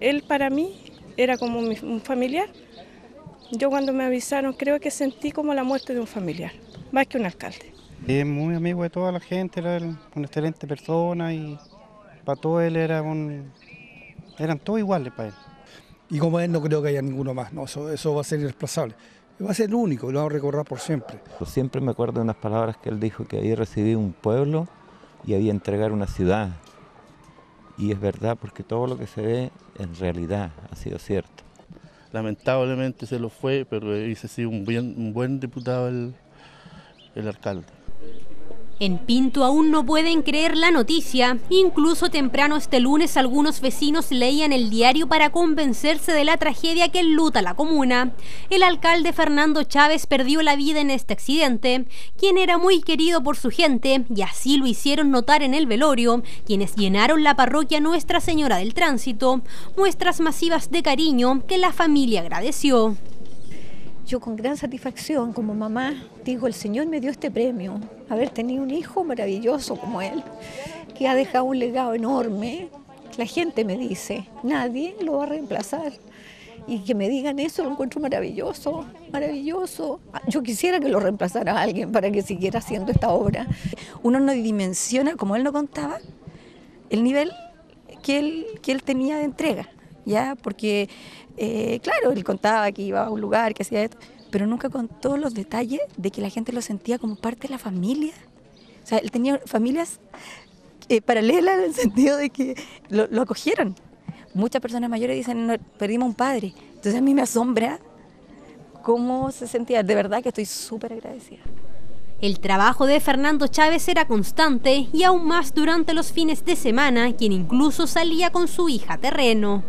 Él para mí era como un familiar. Yo cuando me avisaron creo que sentí como la muerte de un familiar, más que un alcalde. Es muy amigo de toda la gente, era una excelente persona y para todo él era un, eran todos iguales para él. Y como él no creo que haya ninguno más, no, eso, eso va a ser irreemplazable. Va a ser el único, lo vamos a recordar por siempre. Yo siempre me acuerdo de unas palabras que él dijo, que había recibido un pueblo y había entregar una ciudad. Y es verdad porque todo lo que se ve en realidad ha sido cierto. Lamentablemente se lo fue, pero dice sí un, un buen diputado el, el alcalde. En Pinto aún no pueden creer la noticia. Incluso temprano este lunes algunos vecinos leían el diario para convencerse de la tragedia que enluta la comuna. El alcalde Fernando Chávez perdió la vida en este accidente, quien era muy querido por su gente y así lo hicieron notar en el velorio, quienes llenaron la parroquia Nuestra Señora del Tránsito, muestras masivas de cariño que la familia agradeció. Yo con gran satisfacción como mamá digo, el Señor me dio este premio, haber tenido un hijo maravilloso como él, que ha dejado un legado enorme. La gente me dice, nadie lo va a reemplazar. Y que me digan eso lo encuentro maravilloso, maravilloso. Yo quisiera que lo reemplazara alguien para que siguiera haciendo esta obra. Uno no dimensiona, como él no contaba, el nivel que él, que él tenía de entrega, ¿ya? Porque eh, claro, él contaba que iba a un lugar, que hacía esto, pero nunca contó los detalles de que la gente lo sentía como parte de la familia. O sea, él tenía familias eh, paralelas en el sentido de que lo, acogieron. Muchas personas mayores dicen, perdimos un padre. Entonces a mí me asombra cómo se sentía. De verdad que estoy súper agradecida. El trabajo de Fernando Chávez era constante y aún más durante los fines de semana, quien incluso salía con su hija terreno.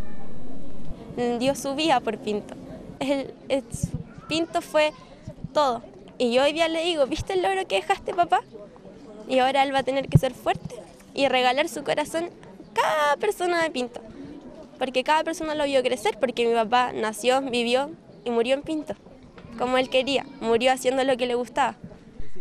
Dio su vida por Pinto. El, Pinto fue todo. Y yo hoy día le digo, ¿viste el logro que dejaste, papá? Y ahora él va a tener que ser fuerte y regalar su corazón a cada persona de Pinto. Porque cada persona lo vio crecer, porque mi papá nació, vivió y murió en Pinto, como él quería, murió haciendo lo que le gustaba.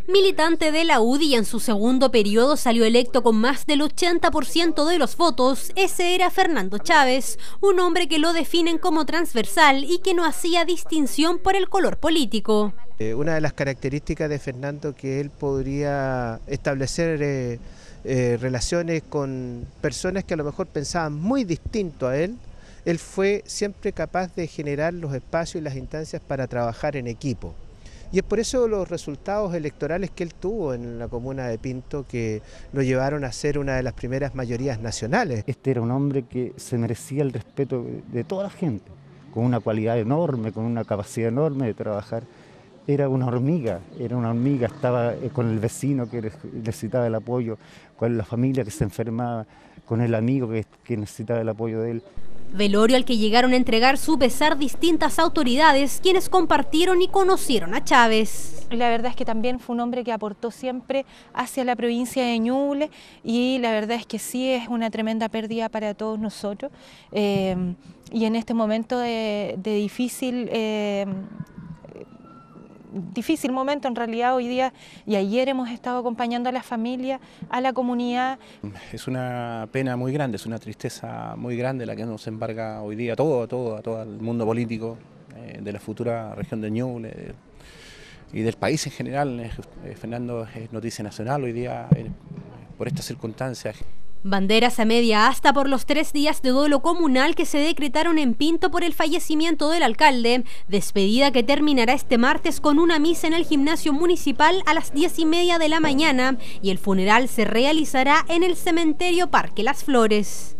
Militante de la UDI en su segundo periodo salió electo con más del 80% de los votos, ese era Fernando Chávez, un hombre que lo definen como transversal y que no hacía distinción por el color político. Eh, una de las características de Fernando que él podría establecer eh, eh, relaciones con personas que a lo mejor pensaban muy distinto a él, él fue siempre capaz de generar los espacios y las instancias para trabajar en equipo. Y es por eso los resultados electorales que él tuvo en la comuna de Pinto que lo llevaron a ser una de las primeras mayorías nacionales. Este era un hombre que se merecía el respeto de toda la gente, con una cualidad enorme, con una capacidad enorme de trabajar. Era una hormiga, era una hormiga, estaba eh, con el vecino que necesitaba el apoyo, con la familia que se enfermaba, con el amigo que, que necesitaba el apoyo de él. Velorio al que llegaron a entregar su pesar distintas autoridades, quienes compartieron y conocieron a Chávez. La verdad es que también fue un hombre que aportó siempre hacia la provincia de Ñuble y la verdad es que sí es una tremenda pérdida para todos nosotros. Eh, y en este momento de, difícil eh, difícil momento en realidad hoy día y ayer hemos estado acompañando a la familia, a la comunidad. Es una pena muy grande, es una tristeza muy grande la que nos embarga hoy día todo, todo, a todo el mundo político eh, de la futura región de Ñuble y del país en general. Eh, Fernando es noticia nacional hoy día eh, por estas circunstancias. Banderas a media hasta por los tres días de duelo comunal que se decretaron en Pinto por el fallecimiento del alcalde, despedida que terminará este martes con una misa en el gimnasio municipal a las diez y media de la mañana y el funeral se realizará en el cementerio Parque Las Flores.